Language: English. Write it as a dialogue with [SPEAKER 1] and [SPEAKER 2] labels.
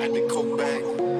[SPEAKER 1] I they come back.